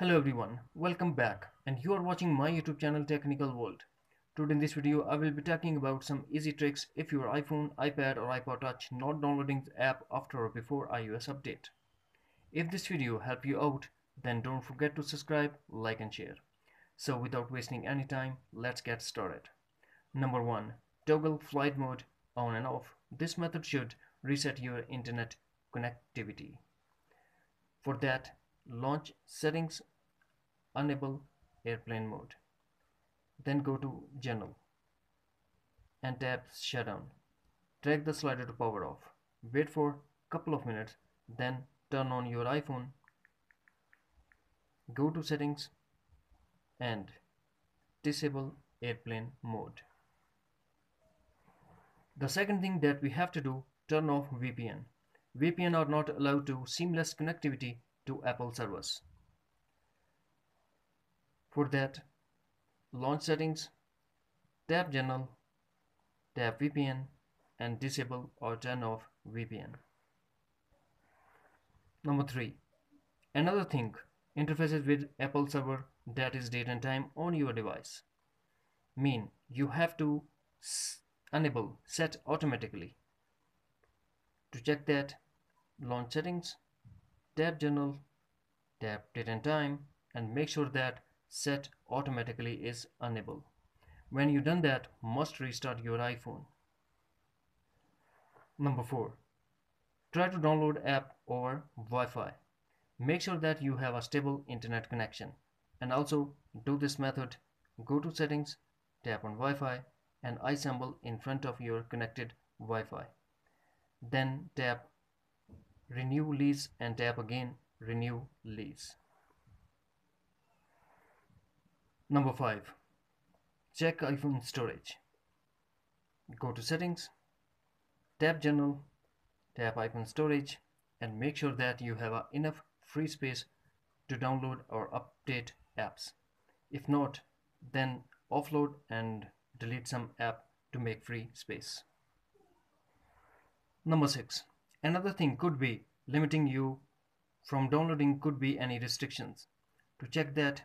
Hello everyone, welcome back and you are watching my YouTube channel Technical World. Today in this video I will be talking about some easy tricks if your iPhone, iPad or iPod touch not downloading the app after or before iOS update. If this video helped you out then don't forget to subscribe, like and share. So without wasting any time, let's get started. Number 1. Toggle flight mode on and off. This method should reset your internet connectivity. For that, launch settings, enable airplane mode. Then go to general and tap shutdown. Drag the slider to power off. Wait for a couple of minutes, then turn on your iPhone. Go to settings and disable airplane mode. The second thing that we have to do, turn off VPN. VPN are not allowed to seamless connectivity to Apple servers. For that, launch settings, tap general, tap VPN and disable or turn off VPN. Number 3. Another thing, interfaces with Apple server that is date and time on your device. Mean you have to enable set automatically. To check that, launch settings, tap general, tap date and time and make sure that set automatically is enabled. When you done that, must restart your iPhone. Number 4. Try to download app over Wi-Fi. Make sure that you have a stable internet connection. And also do this method, go to settings, tap on Wi-Fi and I symbol in front of your connected Wi-Fi. Then tap renew lease and tap again renew lease. Number 5. Check iPhone storage. Go to settings, tap general, tap iPhone storage and make sure that you have enough free space to download or update apps. If not, then offload and delete some app to make free space. Number 6. Another thing could be limiting you from downloading could be any restrictions. To check that,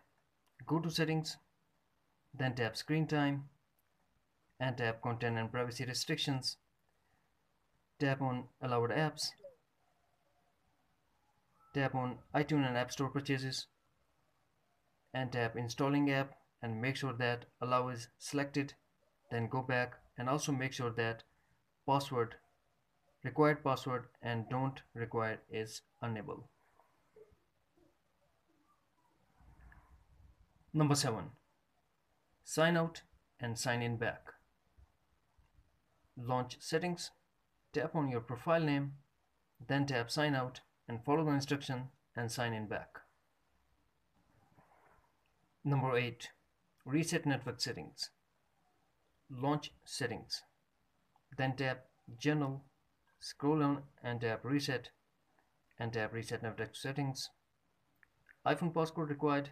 go to settings, then tap screen time and tap content and privacy restrictions. Tap on allowed apps. Tap on iTunes and App Store purchases and tap installing app and make sure that allow is selected then go back and also make sure that password required password and don't require is enabled number 7 sign out and sign in back. Launch settings tap on your profile name then tap sign out and follow the instruction and sign in back. Number 8 reset network settings. Launch settings then tap general scroll down and tap reset and tap reset network settings iphone passcode required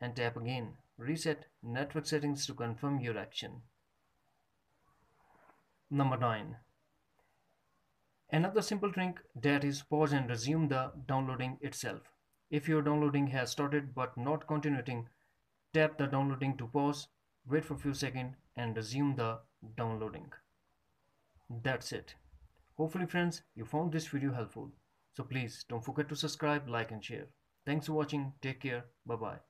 and tap again reset network settings to confirm your action number 9 another simple trick that is pause and resume the downloading itself if your downloading has started but not continuing tap the downloading to pause wait for a few seconds and resume the downloading. That's it. Hopefully friends, you found this video helpful. So please don't forget to subscribe, like and share. Thanks for watching. Take care. Bye-bye.